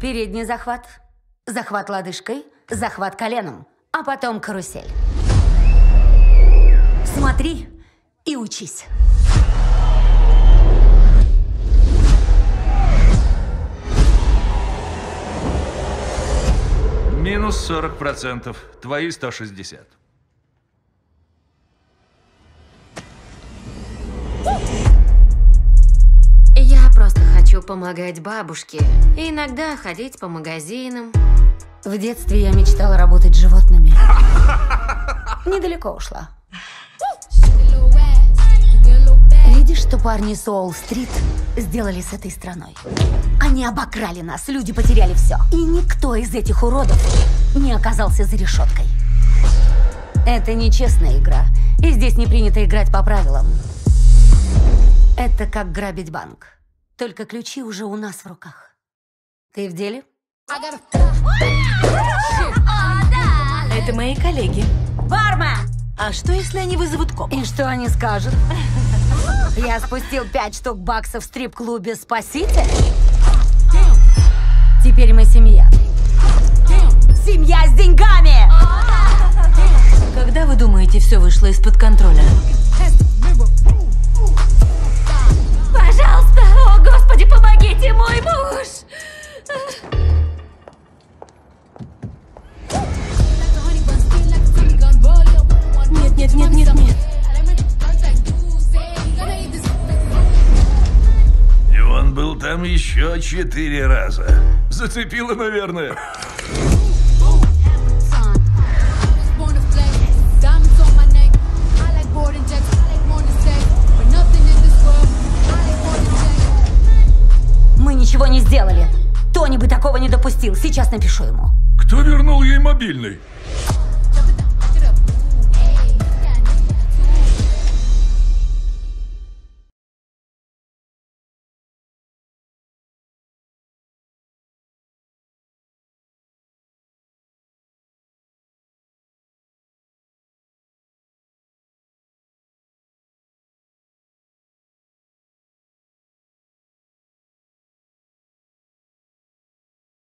Передний захват, захват лодыжкой, захват коленом, а потом карусель. Смотри и учись. Минус 40%. Твои 160. Помогать бабушке. И иногда ходить по магазинам. В детстве я мечтала работать с животными. Недалеко ушла. Видишь, что парни с Уолл-стрит сделали с этой страной? Они обокрали нас, люди потеряли все. И никто из этих уродов не оказался за решеткой. Это нечестная игра, и здесь не принято играть по правилам. Это как грабить банк. Только ключи уже у нас в руках. Ты в деле? Это мои коллеги. Бармен! А что, если они вызовут коп? И что они скажут? Я спустил пять штук баксов в стрип-клубе «Спасите»? Теперь мы семья. Семья с деньгами! Когда вы думаете, все вышло из-под контроля? Был там еще четыре раза. Зацепило, наверное. Мы ничего не сделали. Тони бы такого не допустил. Сейчас напишу ему. Кто вернул ей мобильный?